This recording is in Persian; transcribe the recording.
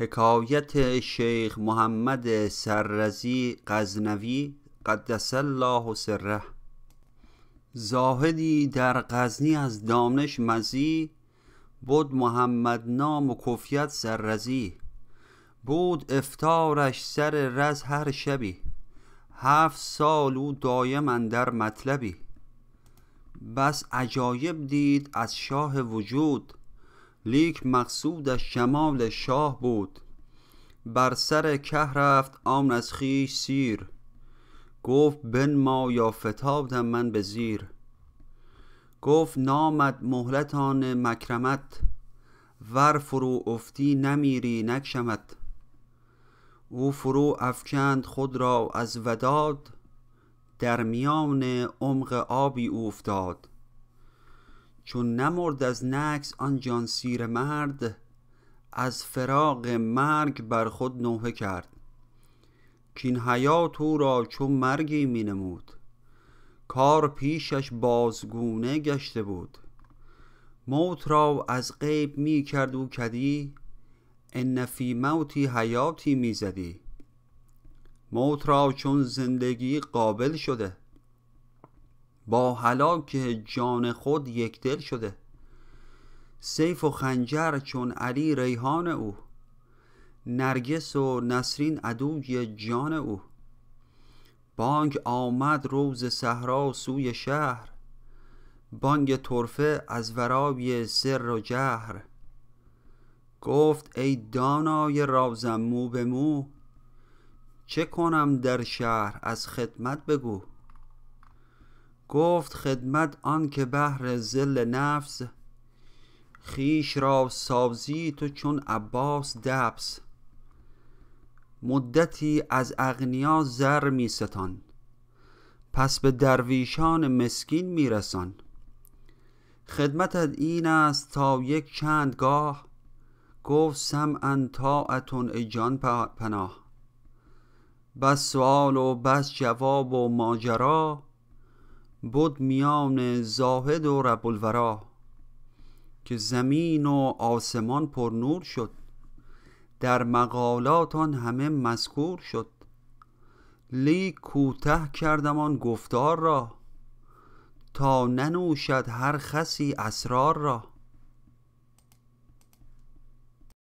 حکایت شیخ محمد سرزی غزنوی قدس الله سره زاهدی در غزنی از دانش مزی بود محمد نام و کفیت سرزی بود افتارش سر رز هر شبی هفت سال او دایم اندر مطلبی. بس عجایب دید از شاه وجود لیک مقصودش جمال شاه بود. بر سر که رفت آن از خویش سیر. گفت بنما یا فتادم من به زیر. گفت نامد مهلت آن مکرمت. ور فرو افتی نمیری نکشمت. او فرو افکند خود را از وداد. در میان عمق آبی اوفتاد. چون نمرد از نکس آن جان سیر مرد از فراق مرگ بر خود نوحه کرد. کین حیات او را چون مرگی می نمود کار پیشش بازگونه گشته بود. موت را از غیب می کرد او کدی ان فی موتی حیاتی می زدی. موت را چون زندگی قابل شده. با هلاک جان خود یک دل شده. سیف و خنجر چون علی ریحان او. نرگس و نسرین عدوی جان او. بانگ آمد روز صحرا سوی شهر. بانگ طرفه از ورای سر و جهر. گفت ای دانای رازم مو به مو چه کنم در شهر از خدمت بگو. گفت خدمت آن که بهر زل نفس خیش را سازی تو چون عباس دبس. مدتی از اغنیا زر می ستان پس به درویشان مسکین می رسان. خدمتت این است تا یک چند گاه گفت سمعا طاعتون ای جان پناه. بس سؤال و بس جواب و ماجرا بد میان زاهد و رب الورا که زمین و آسمان پر نور شد. در مقالات آن همه مذکور شد. لیک کوته کردم آن گفتار را تا ننوشد هر خسی اسرار را.